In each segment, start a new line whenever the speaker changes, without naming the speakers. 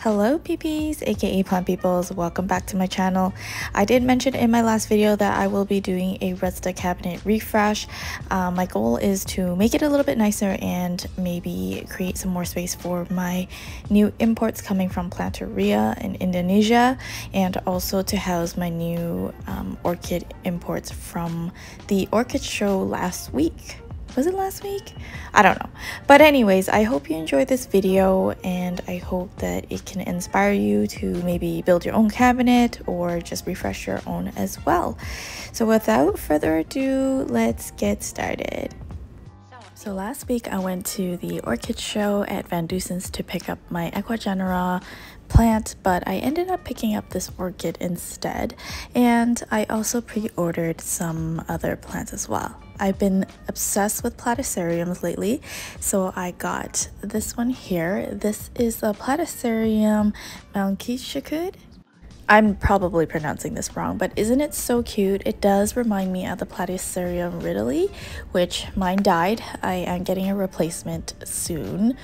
Hello PPs, aka plant peoples, welcome back to my channel. I did mention in my last video that I will be doing a Rudsta cabinet refresh. Uh, my goal is to make it a little bit nicer and maybe create some more space for my new imports coming from Planteria in Indonesia and also to house my new um, orchid imports from the orchid show last week was it last week? I don't know. But anyways, I hope you enjoyed this video and I hope that it can inspire you to maybe build your own cabinet or just refresh your own as well. So without further ado, let's get started. So last week I went to the orchid show at VanDusen's to pick up my Ecuagenera plant, but I ended up picking up this orchid instead. And I also pre-ordered some other plants as well. I've been obsessed with platyceriums lately, so I got this one here. This is a platycerium Malkichakud. I'm probably pronouncing this wrong, but isn't it so cute? It does remind me of the Platycerium ridley, which mine died. I am getting a replacement soon.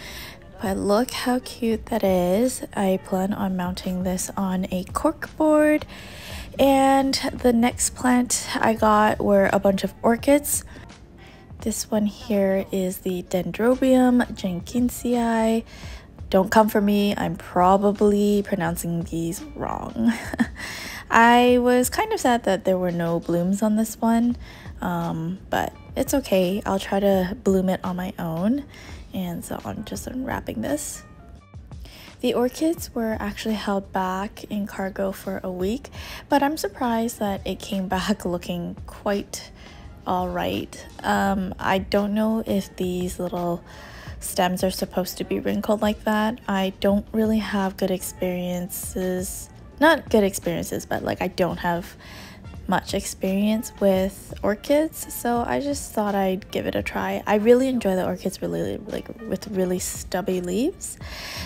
But look how cute that is. I plan on mounting this on a cork board. And the next plant I got were a bunch of orchids. This one here is the Dendrobium jenkinsii. Don't come for me, I'm probably pronouncing these wrong. I was kind of sad that there were no blooms on this one, um, but it's okay. I'll try to bloom it on my own. And so I'm just unwrapping this. The orchids were actually held back in cargo for a week, but I'm surprised that it came back looking quite alright. Um, I don't know if these little stems are supposed to be wrinkled like that. I don't really have good experiences, not good experiences, but like I don't have much experience with orchids so I just thought I'd give it a try. I really enjoy the orchids really like with really stubby leaves.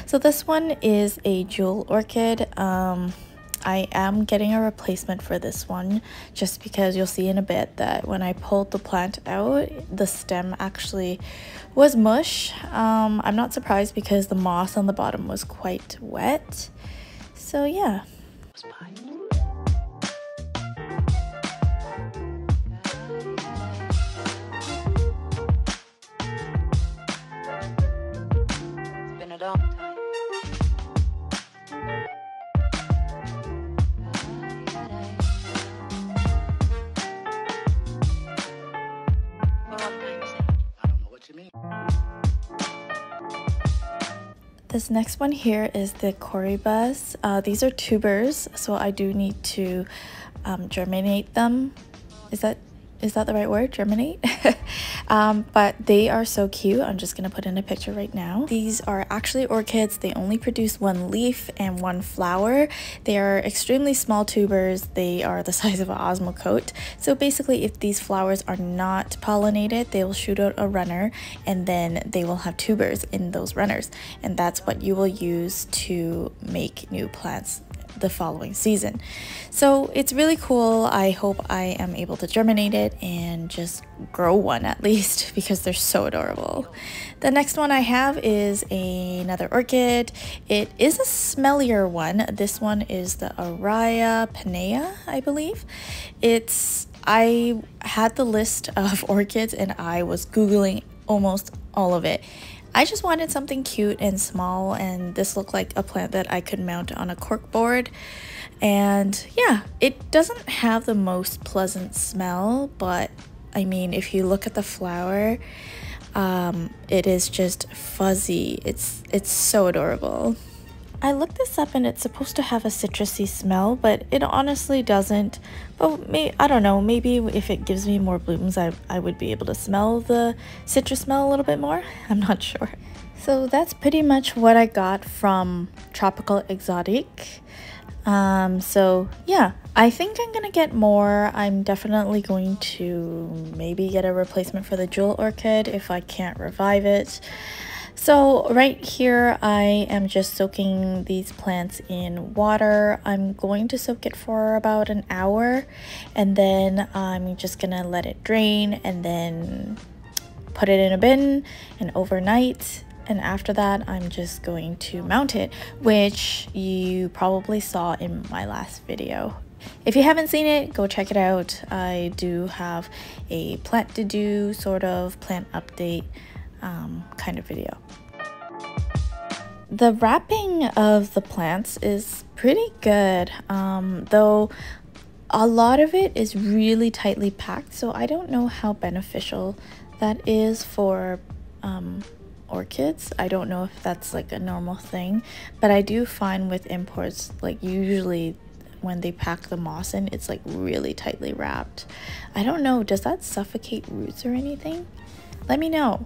So this one is a jewel orchid. Um, I am getting a replacement for this one just because you'll see in a bit that when I pulled the plant out, the stem actually was mush. Um, I'm not surprised because the moss on the bottom was quite wet. So yeah. This next one here is the Corybas. Uh, these are tubers, so I do need to um, germinate them. Is that is that the right word? Germinate? um, but they are so cute. I'm just to put in a picture right now. These are actually orchids. They only produce one leaf and one flower. They are extremely small tubers. They are the size of an osmocote. So basically, if these flowers are not pollinated, they will shoot out a runner and then they will have tubers in those runners. And that's what you will use to make new plants the following season. So it's really cool. I hope I am able to germinate it and just grow one at least because they're so adorable. The next one I have is another orchid. It is a smellier one. This one is the Eria pannea, I believe. It's I had the list of orchids and I was googling almost all of it I just wanted something cute and small and this looked like a plant that I could mount on a cork board. And yeah, it doesn't have the most pleasant smell, but I mean, if you look at the flower, um, it is just fuzzy. It's, it's so adorable. I looked this up and it's supposed to have a citrusy smell, but it honestly doesn't. But may, I don't know, maybe if it gives me more blooms, I, I would be able to smell the citrus smell a little bit more. I'm not sure. So that's pretty much what I got from Tropical Exotic. Um, so yeah, I think I'm gonna get more. I'm definitely going to maybe get a replacement for the Jewel Orchid if I can't revive it. So right here, I am just soaking these plants in water. I'm going to soak it for about an hour and then I'm just gonna let it drain and then put it in a bin and overnight and after that I'm just going to mount it which you probably saw in my last video if you haven't seen it go check it out I do have a plant to do sort of plant update um, kind of video the wrapping of the plants is pretty good um, though a lot of it is really tightly packed so I don't know how beneficial that is for um, orchids. I don't know if that's like a normal thing, but I do find with imports, like usually when they pack the moss in, it's like really tightly wrapped. I don't know, does that suffocate roots or anything? Let me know.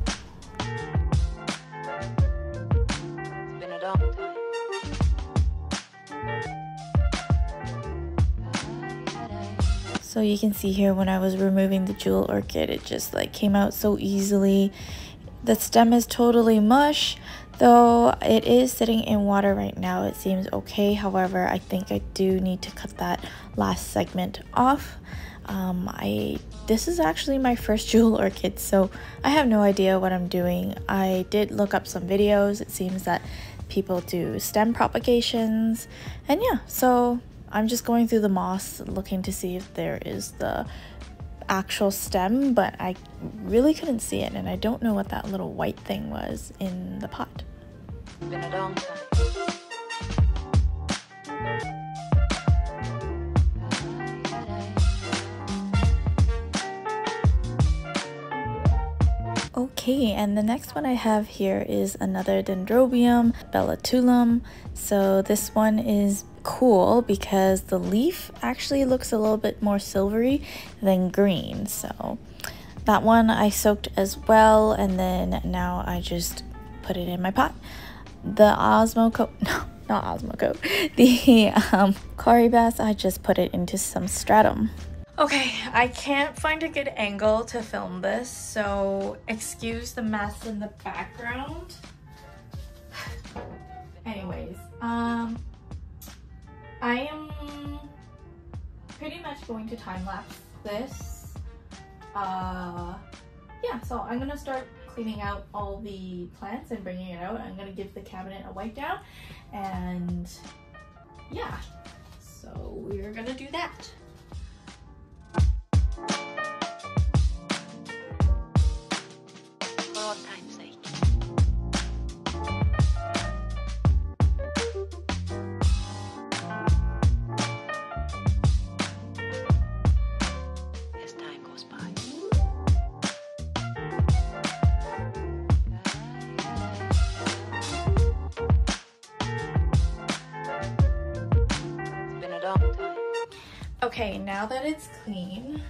So you can see here when I was removing the jewel orchid, it just like came out so easily. The stem is totally mush, though it is sitting in water right now. It seems okay. However, I think I do need to cut that last segment off. Um, I this is actually my first jewel orchid, so I have no idea what I'm doing. I did look up some videos. It seems that people do stem propagations, and yeah, so I'm just going through the moss looking to see if there is the actual stem, but I really couldn't see it and I don't know what that little white thing was in the pot. Okay, and the next one I have here is another Dendrobium bellatulum. So this one is cool because the leaf actually looks a little bit more silvery than green. So that one I soaked as well, and then now I just put it in my pot. The Osmocote, no, not Osmocote, the um, Bass, I just put it into some stratum. Okay, I can't find a good angle to film this, so excuse the mess in the background. Anyways, um, I am pretty much going to time lapse this. Uh, yeah, so I'm gonna start cleaning out all the plants and bringing it out. I'm gonna give the cabinet a wipe down and yeah, so we're gonna do that. Now that it's clean,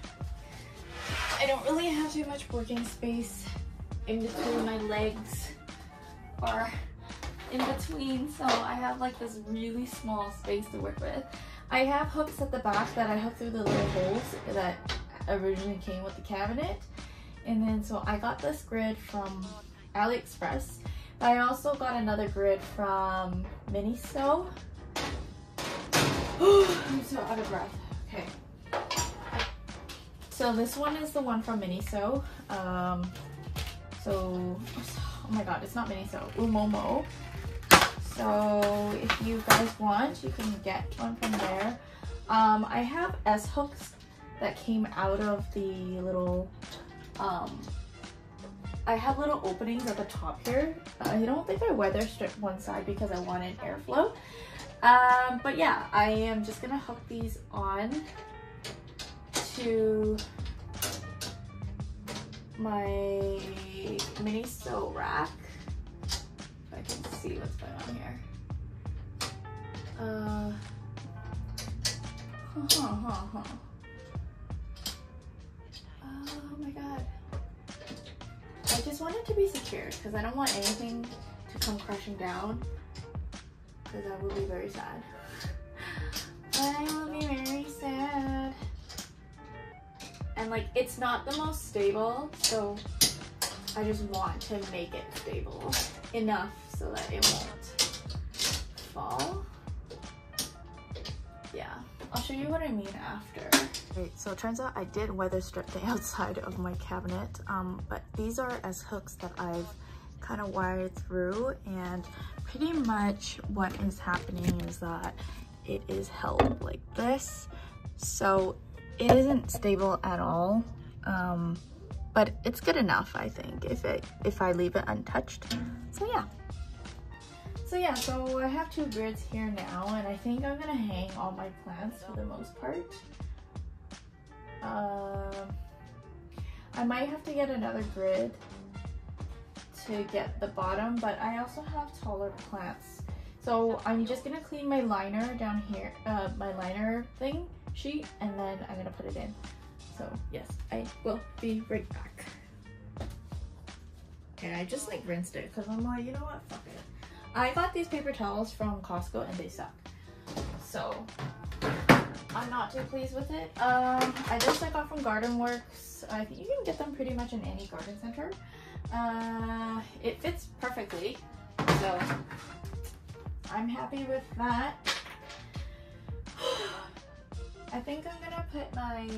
I don't really have too much working space in between my legs or in between, so I have like this really small space to work with. I have hooks at the back that I hook through the little holes that originally came with the cabinet. And then so I got this grid from AliExpress. I also got another grid from Miniso. I'm so out of breath. So this one is the one from Miniso. Um, so, oh my god, it's not Miniso, Oomomo. So if you guys want, you can get one from there. Um, I have S hooks that came out of the little, um, I have little openings at the top here. I don't think I weather stripped one side because I wanted airflow. Um, but yeah, I am just gonna hook these on to my Miniso rack. If I can see what's going on here. Uh, huh, huh, huh. Oh my god. I just want it to be secured because I don't want anything to come crashing down because I will be very sad. I will be very sad. And like, it's not the most stable, so I just want to make it stable enough so that it won't fall. Yeah. I'll show you what I mean after. Wait, so it turns out I did weather strip the outside of my cabinet, um, but these are as hooks that I've kind of wired through and pretty much what is happening is that it is held like this. So it isn't stable at all, um, but it's good enough, I think, if, it, if I leave it untouched. So yeah. So yeah, so I have two grids here now, and I think I'm gonna hang all my plants for the most part. Um, I might have to get another grid to get the bottom, but I also have taller plants. So I'm just gonna clean my liner down here, uh, my liner thing sheet, and then I'm gonna put it in. So yes, I will be right back. Okay, I just like rinsed it because I'm like, you know what, fuck it. I got these paper towels from Costco and they suck. So I'm not too pleased with it. Um, I just like got from GardenWorks. I think you can get them pretty much in any garden center. Uh, it fits perfectly, so I'm happy with that. I think I'm gonna put my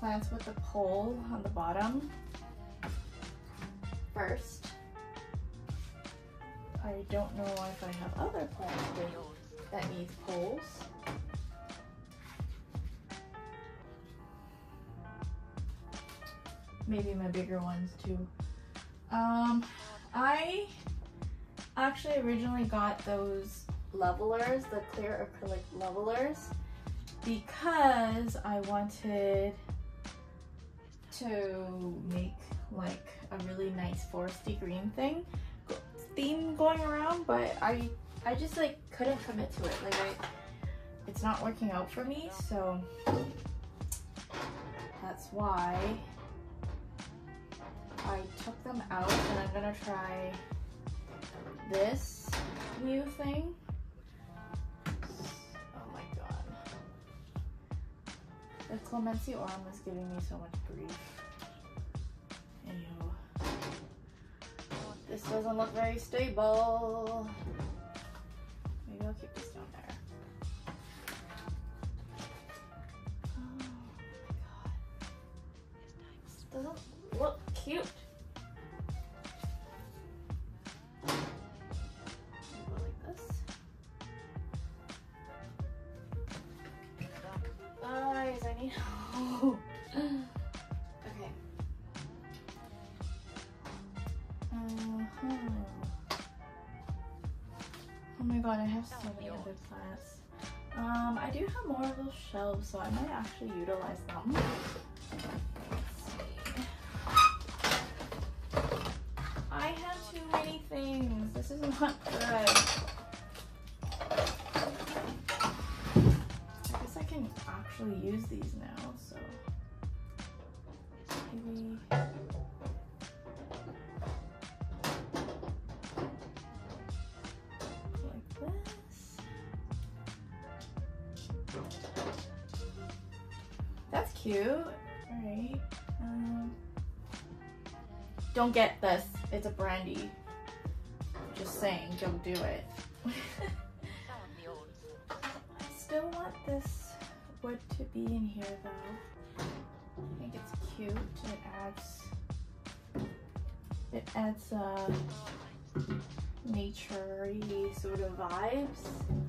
plants with the pole on the bottom first. I don't know if I have other plants that need poles. Maybe my bigger ones too. Um, I actually originally got those levelers, the clear acrylic levelers, because I wanted to make like a really nice foresty green thing theme going around but I I just like couldn't commit to it like I it's not working out for me so that's why I took them out and I'm gonna try this new thing. The clemency arm is giving me so much grief. Anywho. This doesn't look very stable. Maybe I'll keep this down there. Oh my god. Doesn't have so many other plants. Um, I do have more of those shelves, so I might actually utilize them. I have too many things. This is not cute. Alright. Um, don't get this. It's a brandy. Just saying, don't do it. I still want this wood to be in here though. I think it's cute. It adds it adds uh nature sort of vibes.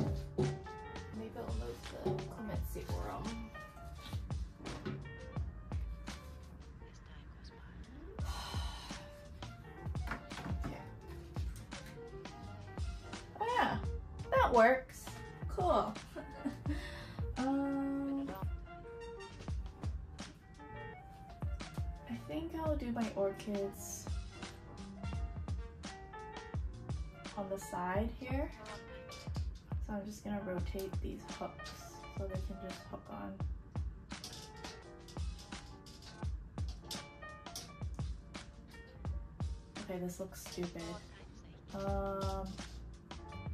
Works. Cool. um, I think I'll do my orchids on the side here. So I'm just gonna rotate these hooks so they can just hook on. Okay, this looks stupid. Um,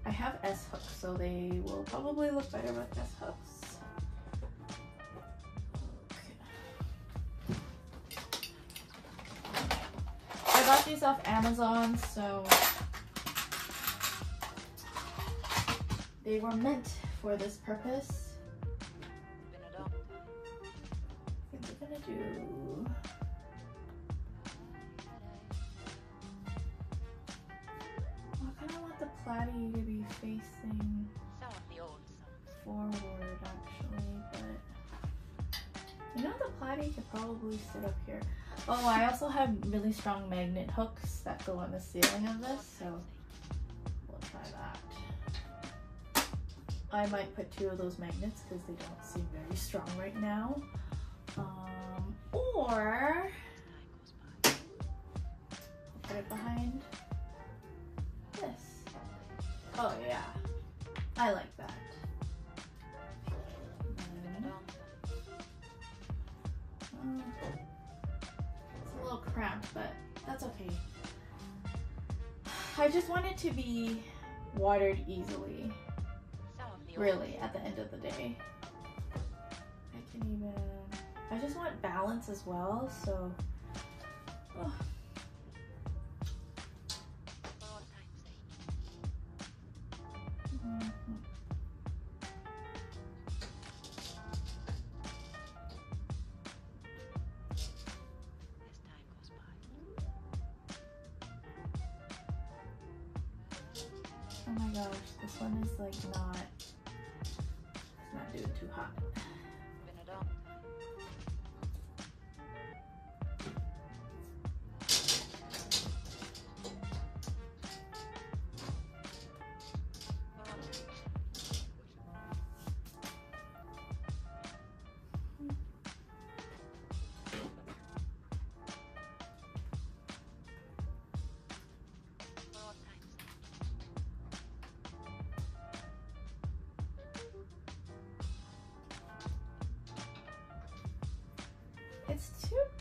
I have S hooks, so they will probably look better with S hooks. Okay. I got these off Amazon, so they were meant for this purpose. Really strong magnet hooks that go on the ceiling of this, so we'll try that. I might put two of those magnets because they don't seem very strong right now. Um, or put it behind this. Oh yeah, I like that. Little cramped, but that's okay. I just want it to be watered easily, really, at the end of the day. I can even, I just want balance as well, so. oh,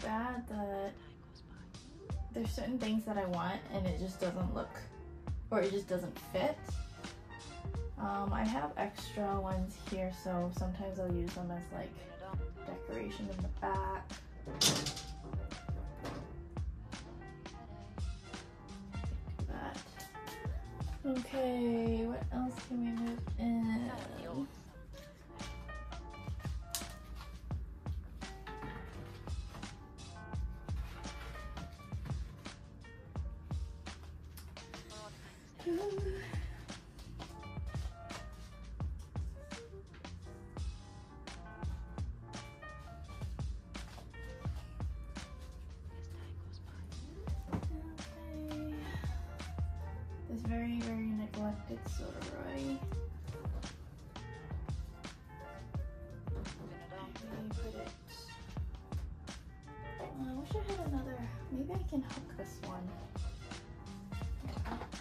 bad that there's certain things that I want and it just doesn't look or it just doesn't fit. Um, I have extra ones here, so sometimes I'll use them as like decoration in the back. That. Okay, what else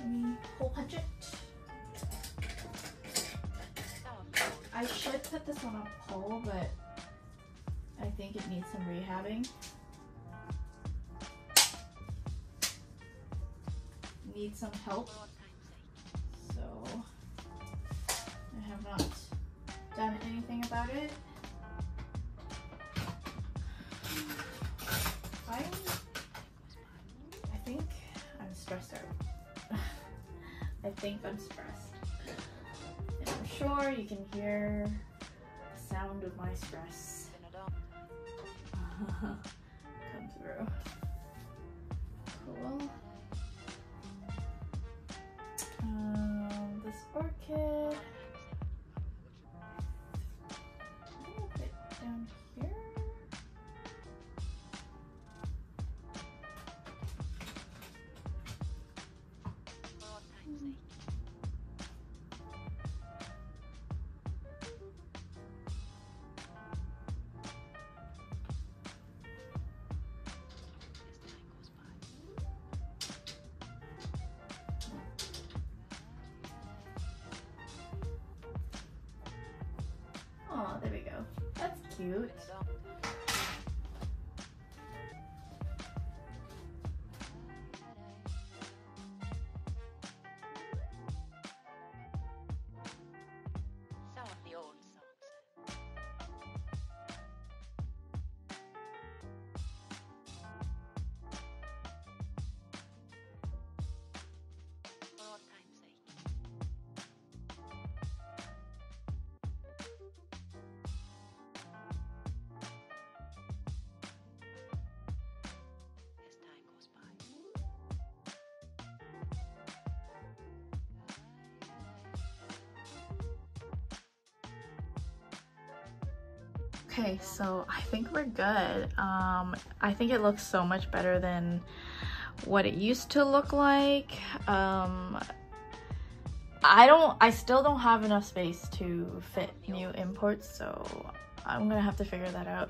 me hole punch it. I should put this on a pole, but I think it needs some rehabbing. Needs some help. So I have not done anything about it. Think I'm stressed. And I'm sure you can hear the sound of my stress there we go. That's cute. Okay, so I think we're good. Um, I think it looks so much better than what it used to look like. Um, I don't, I still don't have enough space to fit new imports, so I'm gonna have to figure that out.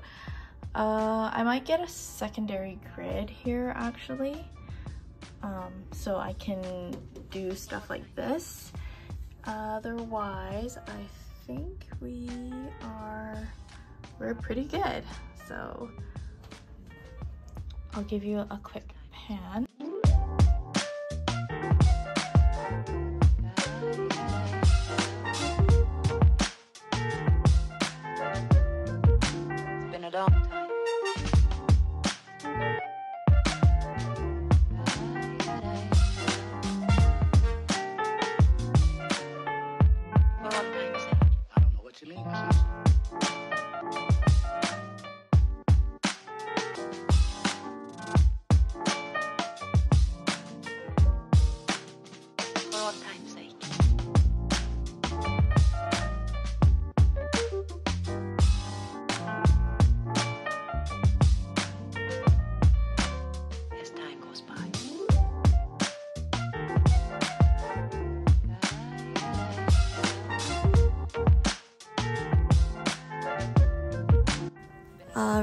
Uh, I might get a secondary grid here actually, um, so I can do stuff like this. Otherwise, I think we are, we're pretty good. So I'll give you a quick pan.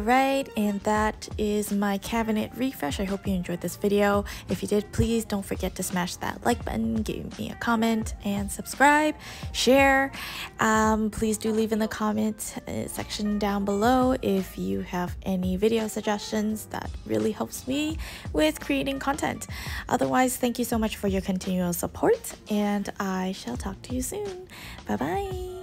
Alright, and that is my cabinet refresh. I hope you enjoyed this video. If you did, please don't forget to smash that like button, give me a comment, and subscribe, share. Um, please do leave in the comment uh, section down below if you have any video suggestions. That really helps me with creating content. Otherwise, thank you so much for your continual support, and I shall talk to you soon. Bye bye.